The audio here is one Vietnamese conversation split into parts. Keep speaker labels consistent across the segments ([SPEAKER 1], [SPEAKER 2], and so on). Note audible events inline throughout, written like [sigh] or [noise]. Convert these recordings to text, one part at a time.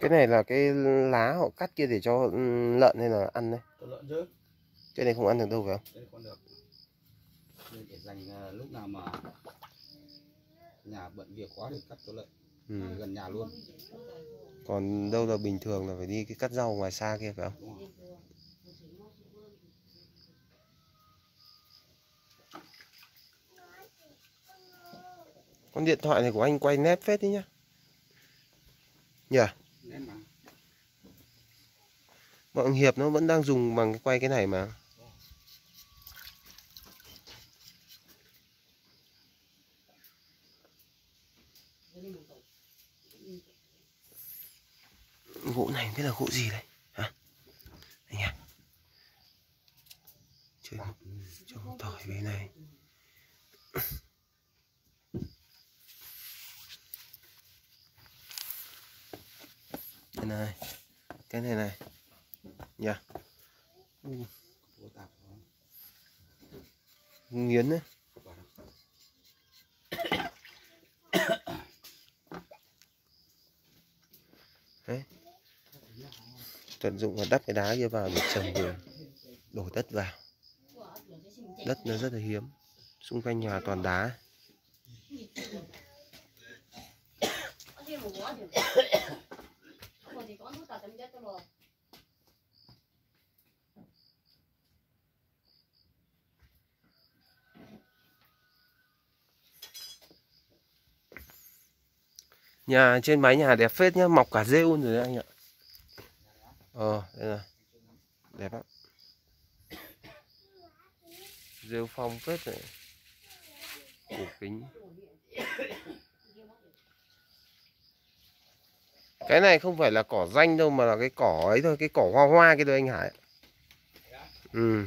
[SPEAKER 1] cái này là cái lá họ cắt kia để cho ừ, lợn hay là ăn đấy?
[SPEAKER 2] Lợn chứ.
[SPEAKER 1] cái này không ăn được đâu phải không
[SPEAKER 2] Đây con được. Đây để dành ờ, lúc nào mà nhà bận việc quá thì cắt cho lợn
[SPEAKER 1] ừ.
[SPEAKER 2] gần nhà luôn.
[SPEAKER 1] còn đâu là bình thường là phải đi cái cắt rau ngoài xa kia phải không
[SPEAKER 2] không?
[SPEAKER 1] con điện thoại này của anh quay nét phết đấy nhá nhỉ
[SPEAKER 2] Nên mà
[SPEAKER 1] bọn hiệp nó vẫn đang dùng bằng cái quay cái này mà. Gỗ này không biết là gỗ gì đây? Hả? Anh à chơi trồng tỏi về này. Cái này cái này này
[SPEAKER 2] tạp đó.
[SPEAKER 1] nghiến đấy. Đấy. Tận dụng và đắp cái đá kia vào để trồng vườn đổ đất vào. Đất nó rất là hiếm. Xung quanh nhà toàn đá [coughs] nhà trên mái nhà đẹp phết nhá, mọc cả rêu rồi đấy anh ạ. Ờ đây là đẹp lắm. Rêu phong phết này cổ kính. Cái này không phải là cỏ danh đâu mà là cái cỏ ấy thôi, cái cỏ hoa hoa cái thôi anh Hải ừ.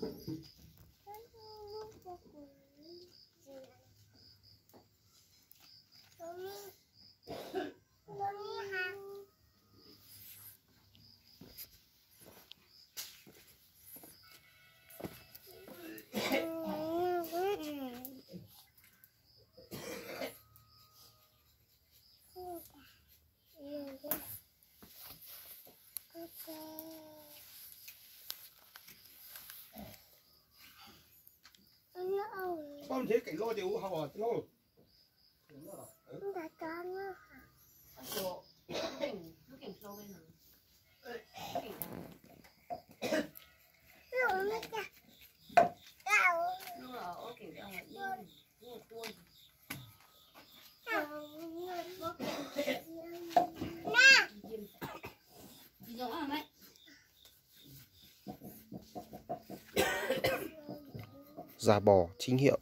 [SPEAKER 1] 最高のフォークにして。
[SPEAKER 2] Con thế cảnh lo thì u hào lo.
[SPEAKER 1] già bò chính hiệu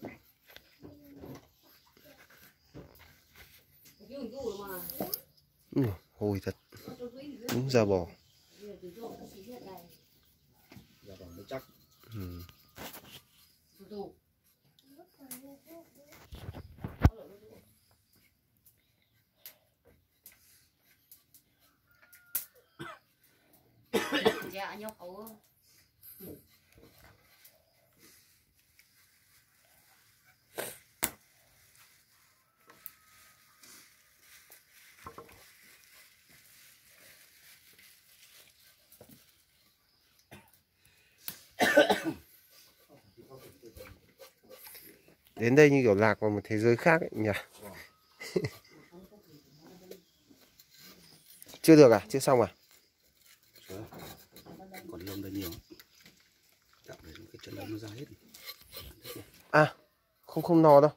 [SPEAKER 1] ừ, hồi thật đúng già bò
[SPEAKER 2] Dạ vâng, mới chắc.
[SPEAKER 1] ừ.
[SPEAKER 3] dạ nhóc ấu [coughs]
[SPEAKER 1] đến đây như kiểu lạc vào một thế giới khác ấy nhỉ [laughs] chưa được à chưa xong à
[SPEAKER 2] Chưa. Còn lông đây nhiều. Chạm đến cái chân lông nó ra hết.
[SPEAKER 1] à không không no đâu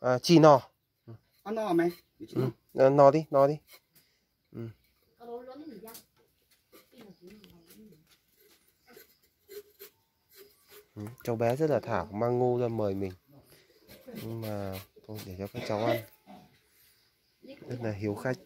[SPEAKER 1] à, chỉ no
[SPEAKER 2] Ăn no hả mày?
[SPEAKER 1] Ừ. à, no đi no đi ừ. Ừ, cháu bé rất là thảo mang ngô ra mời mình. Nhưng mà thôi, để cho các cháu ăn.
[SPEAKER 3] Rất là hiếu khách.